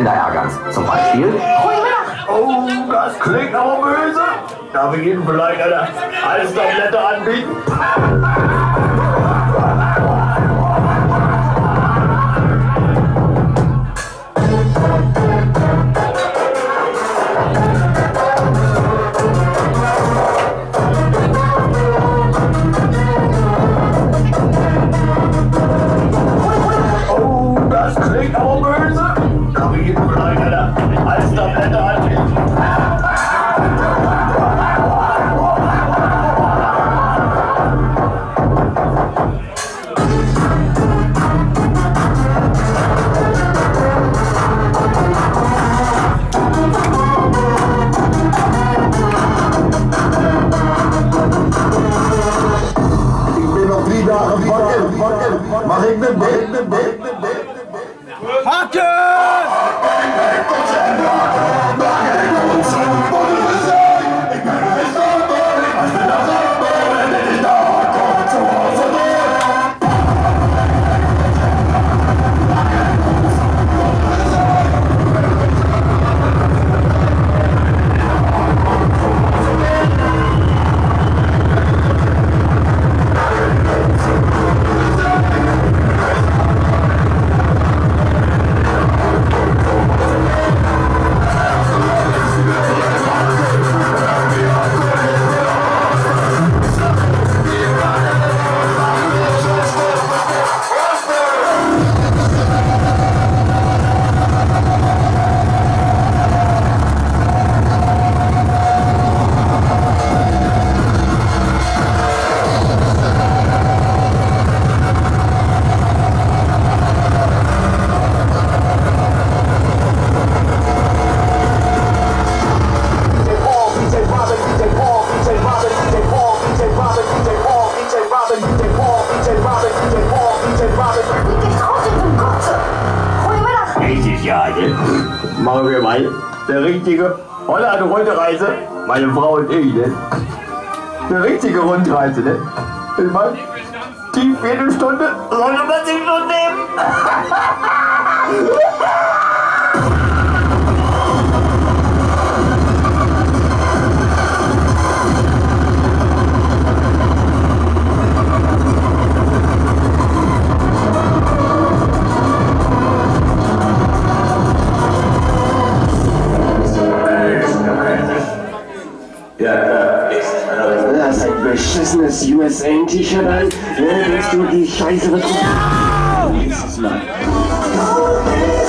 Mercedes-Holländer ärgerns. Zum Beispiel, Oh, das klingt aber böse. Darf ich Ihnen vielleicht eine Eistablette anbieten? Ne? Machen wir mal der richtige Holland-Rundreise. Meine Frau und ich, ne? Eine richtige Rundreise, ne? Ich meine, die Viertelstunde sollte man sich schon nehmen. beschissenes USA-T-Shirt an? Ne, denkst du, die Scheiße wird... Ja! Jesus, Mann. Oh,